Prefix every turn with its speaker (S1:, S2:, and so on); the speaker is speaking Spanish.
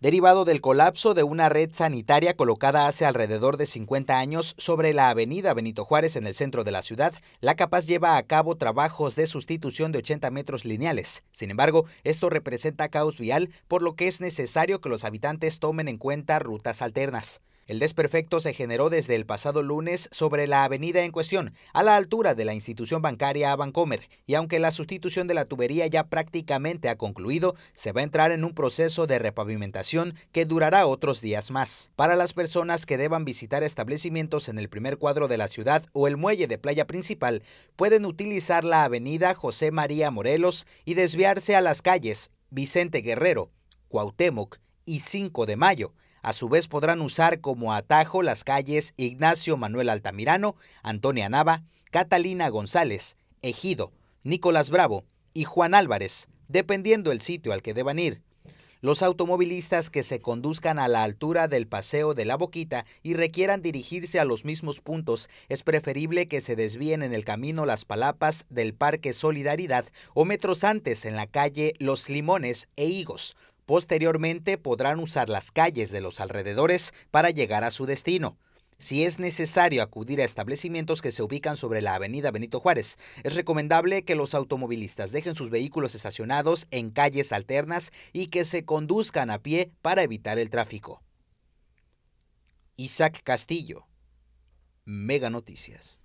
S1: derivado del colapso de una red sanitaria colocada hace alrededor de 50 años sobre la avenida Benito Juárez en el centro de la ciudad, la Capaz lleva a cabo trabajos de sustitución de 80 metros lineales. Sin embargo, esto representa caos vial, por lo que es necesario que los habitantes tomen en cuenta rutas alternas. El desperfecto se generó desde el pasado lunes sobre la avenida en cuestión, a la altura de la institución bancaria Bancomer, y aunque la sustitución de la tubería ya prácticamente ha concluido, se va a entrar en un proceso de repavimentación que durará otros días más. Para las personas que deban visitar establecimientos en el primer cuadro de la ciudad o el muelle de playa principal, pueden utilizar la avenida José María Morelos y desviarse a las calles Vicente Guerrero, Cuauhtémoc y 5 de Mayo, a su vez podrán usar como atajo las calles Ignacio Manuel Altamirano, Antonia Nava, Catalina González, Ejido, Nicolás Bravo y Juan Álvarez, dependiendo el sitio al que deban ir. Los automovilistas que se conduzcan a la altura del paseo de la Boquita y requieran dirigirse a los mismos puntos, es preferible que se desvíen en el camino Las Palapas del Parque Solidaridad o metros antes en la calle Los Limones e Higos, Posteriormente podrán usar las calles de los alrededores para llegar a su destino. Si es necesario acudir a establecimientos que se ubican sobre la avenida Benito Juárez, es recomendable que los automovilistas dejen sus vehículos estacionados en calles alternas y que se conduzcan a pie para evitar el tráfico. Isaac Castillo, Mega Noticias.